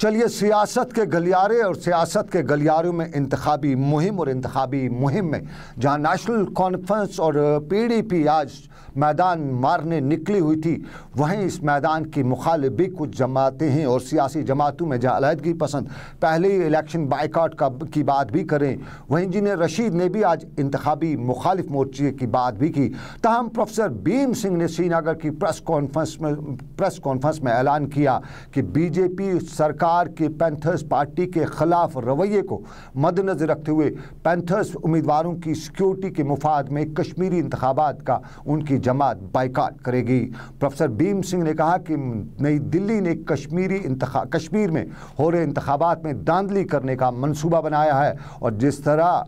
चलिए सियासत के गलियारे और सियासत के गलियारों में इंतबी मुहिम और इंतबी मुहिम में, जहाँ नेशनल कॉन्फ्रेंस और पीडीपी आज मैदान मारने निकली हुई थी, वहीं इस मैदान की मुखालिफ भी कुछ जमातें हैं और सियासी जमातों में जहाँ अलहदगी पसंद, पहले ही इलेक्शन बाइकाट का की बात भी करें। वहीं जिन्हें रशीद ने भी आज इंतखाबी मुखालिफ मोर्चे की बात भी की। तहम प्रोफेसर भीम सिंह ने श्रीनगर की प्रेस कॉन्फ्रेंस में, प्रेस कॉन्फ्रेंस में ऐलान किया कि बीजेपी सरकार के पैंथर्स पार्टी के खिलाफ रवैये को मद्देनजर रखते हुए पैंथर्स उम्मीदवारों की सिक्योरिटी के मुफाद में कश्मीरी इंतबात का उनकी जमात बाइकाट करेगी। प्रोफेसर भीम सिंह ने कहा कि नई दिल्ली ने कश्मीरी कश्मीर में हो रहे इंतबात में दांधली करने का मनसूबा बनाया है और जिस तरह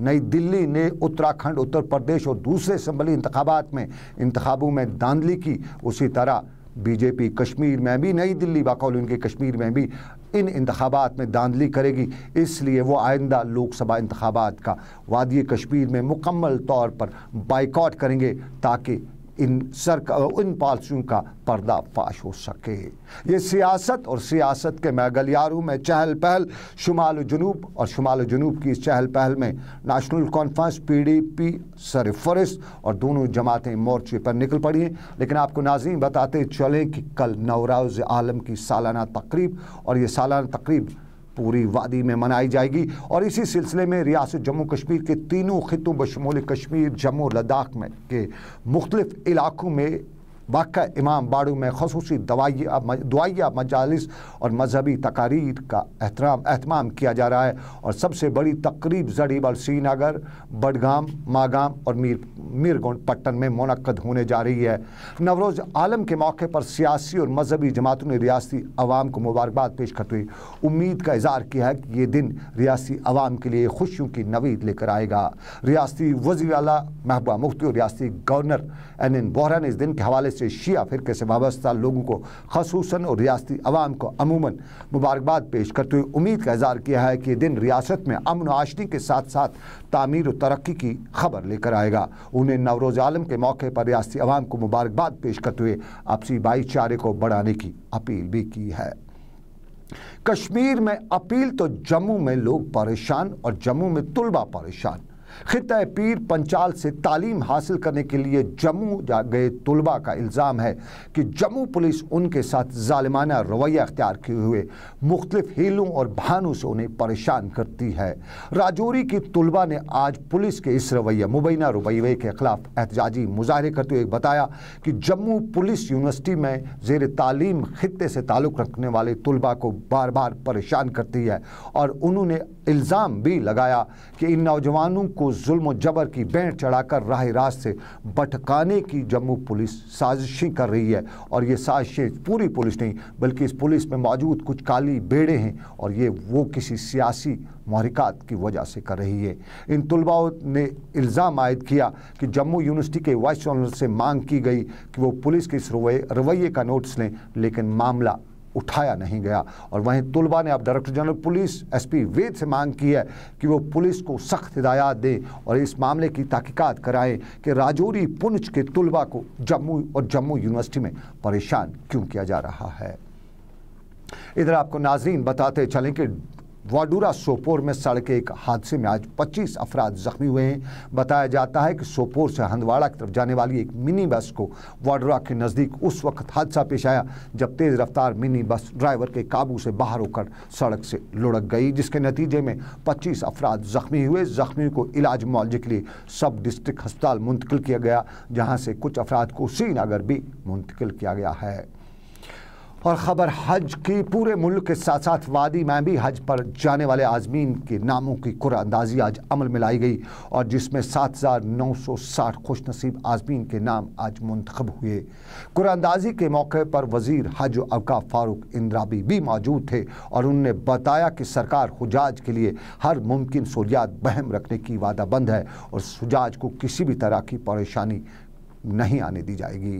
नई दिल्ली ने उत्तराखंड, उत्तर प्रदेश और दूसरे असम्बली इंतबात में इंतबों में दांधली की, उसी तरह बीजेपी कश्मीर में भी, नई दिल्ली बाकौल उनके कश्मीर में भी इन इंतबात में दांधली करेगी, इसलिए वो आइंदा लोकसभा इंतबात का वादी कश्मीर में मुकम्मल तौर पर बाइकआउट करेंगे ताकि इन सर इन पॉलिसियों का पर्दाफाश हो सके। ये सियासत और सियासत के मैगलियारों में चहल पहल शुमाल जनूब और शुमाल जनूब की इस चहल पहल में National Conference P D P sir फरिस्त और दोनों जमातें मोर्चे पर निकल पड़ी हैं। लेकिन आपको नाजीन बताते चलें कि कल नवराज आलम की सालाना तकरीब और ये सालाना तकरीब पूरी वादी में मनाई जाएगी। और इसी सिलसिले में रियासत जम्मू कश्मीर के तीनों खितों, बशमूल कश्मीर, जम्मू लद्दाख में के मुख्तलिफ़ इलाकों में वाक़ इमाम बाड़ू में खसूस दवाइया दुआया मजालस और मजहबी तकारीर का एहतराम अहतमाम किया जा रहा है और सबसे बड़ी तकरीब जड़ीबल श्रीनगर बडगाम, मागाम और मीर, मीरगोंड पट्टन में मुनद होने जा रही है। नवरोज़ आलम के मौके पर सियासी और मजहबी जमातों ने रियाती आवाम को मुबारकबाद पेश करते हुए उम्मीद का इजहार किया है कि ये दिन रियासी आवाम के लिए खुशियों की नवीद लेकर आएगा। रियाती वजी अला महबूबा मुफ्ती और रियाती गवर्नर एन एन बोहरा ने इस दिन के हवाले से शिया फिरके से वाबस्ता लोगों को खसूस और रियाती अवाम को अमूमन मुबारकबाद पेश करते हुए उम्मीद का इजहार किया है कि दिन रियासत में अमन आशनी के साथ साथ तामीर और तरक्की की खबर लेकर आएगा। उन्हें नवरोज़ आलम के मौके पर रियाती अवाम को मुबारकबाद पेश करते हुए आपसी भाईचारे को बढ़ाने की अपील भी की है। कश्मीर में अपील तो जम्मू में लोग परेशान और जम्मू में तुलबा परेशान। खत पीर पंचाल से तालीम हासिल करने के लिए जम्मू जा गए तलबा का इल्ज़ाम है कि जम्मू पुलिस उनके साथ ालिमाना रवैया अख्तियार किए हुए मुख्तलिफ़ हीलों और बहानों से उन्हें परेशान करती है। राजौरी की तलबा ने आज पुलिस के इस रवैया, मुबैना रवैये के खिलाफ एहतजाजी मुजाहरे करते हुए बताया कि जम्मू पुलिस यूनिवर्सिटी में जेर तालीम खत्े से ताल्लुक़ रखने वाले तलबा को बार बार परेशान करती है और उन्होंने इल्ज़ाम भी लगाया कि इन नौजवानों को जुल्म जबर की बैंड चढ़ाकर राह रास्त से भटकाने की जम्मू पुलिस साजिशें कर रही है। और ये साजिशें पूरी पुलिस नहीं, बल्कि इस पुलिस में मौजूद कुछ काली बेड़े हैं और ये वो किसी सियासी महरिकात की वजह से कर रही है। इन तलबाओं ने इल्ज़ाम आयद किया कि जम्मू यूनिवर्सिटी के वाइस चांसलर से मांग की गई कि वो पुलिस के इस रवैये का नोटिस लें, लेकिन मामला उठाया नहीं गया। और वहीं तुलबा ने अब director general police SP Vaid से मांग की है कि वो पुलिस को सख्त हिदायत दें और इस मामले की तहकीकात कराएँ कि राजौरी पुंछ के तुलबा को जम्मू और जम्मू यूनिवर्सिटी में परेशान क्यों किया जा रहा है। इधर आपको नाजरीन बताते चलें कि वाडूरा सोपोर में सड़क एक हादसे में आज 25 अफराद जख्मी हुए हैं। बताया जाता है कि सोपोर से हंदवाड़ा की तरफ़ जाने वाली एक मिनी बस को वाडूरा के नज़दीक उस वक्त हादसा पेश आया, जब तेज़ रफ्तार मिनी बस ड्राइवर के काबू से बाहर होकर सड़क से लुढ़क गई, जिसके नतीजे में 25 अफराद जख्मी हुए। जख्मियों को इलाज मुआवजे के लिए सब डिस्ट्रिक्ट अस्पताल मुंतकिल किया गया, जहाँ से कुछ अफराद को श्रीनगर भी मुंतकिल किया गया है। और ख़बर हज की पूरे मुल्क के साथ साथ वादी में भी हज पर जाने वाले आजमीन के नामों की कुरानंदाजी आज अमल में लाई गई और जिसमें सात हज़ार नौ सौ साठ खुश नसीब आजमीन के नाम आज मंतखब हुए। कुरानंदाजी के मौके पर वज़ीर हज अवका फ़ारूक इंद्राबी भी मौजूद थे और उनने बताया कि सरकार हुजाज के लिए हर मुमकिन सहूलियात बहम रखने की वादा बंद है और सुजाज को किसी भी तरह की परेशानी नहीं आने दी जाएगी।